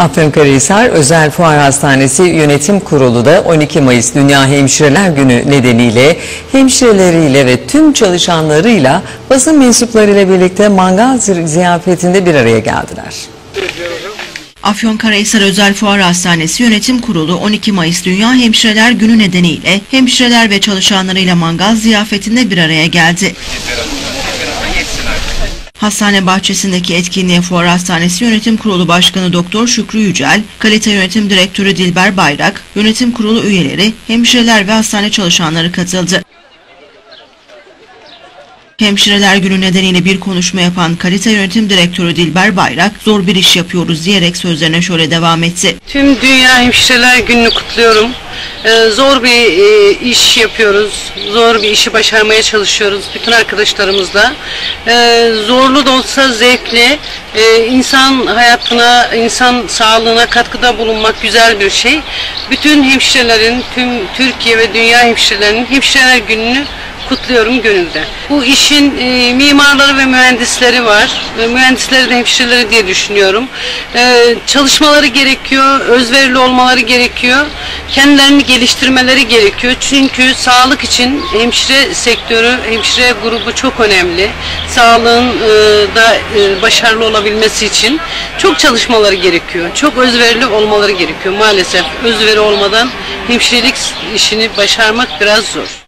Afyonkarahisar Özel Fuar Hastanesi Yönetim Kurulu da 12 Mayıs Dünya Hemşireler Günü nedeniyle hemşireleriyle ve tüm çalışanlarıyla basın mensuplarıyla birlikte mangal ziyafetinde bir araya geldiler. Afyonkarahisar Özel Fuar Hastanesi Yönetim Kurulu 12 Mayıs Dünya Hemşireler Günü nedeniyle hemşireler ve çalışanlarıyla mangal ziyafetinde bir araya geldi. Hastane bahçesindeki etkinliğe Fuar Hastanesi Yönetim Kurulu Başkanı Doktor Şükrü Yücel, Kalite Yönetim Direktörü Dilber Bayrak, Yönetim Kurulu üyeleri, hemşireler ve hastane çalışanları katıldı. Hemşireler Günü nedeniyle bir konuşma yapan Kalite Yönetim Direktörü Dilber Bayrak, zor bir iş yapıyoruz diyerek sözlerine şöyle devam etti. Tüm Dünya Hemşireler Günü'nü kutluyorum. Ee, zor bir e, iş yapıyoruz. Zor bir işi başarmaya çalışıyoruz bütün arkadaşlarımızla. Ee, zorlu da olsa zevkli. Ee, insan hayatına, insan sağlığına katkıda bulunmak güzel bir şey. Bütün hemşirelerin, tüm Türkiye ve dünya hemşirelerinin Hemşireler Günü'nü kutluyorum gönülde. Bu işin e, mimarları ve mühendisleri var. E, mühendisleri de hemşireleri diye düşünüyorum. E, çalışmaları gerekiyor, özverili olmaları gerekiyor. Kendilerini geliştirmeleri gerekiyor. Çünkü sağlık için hemşire sektörü, hemşire grubu çok önemli. Sağlığın e, da e, başarılı olabilmesi için çok çalışmaları gerekiyor. Çok özverili olmaları gerekiyor maalesef. Özveri olmadan hemşirelik işini başarmak biraz zor.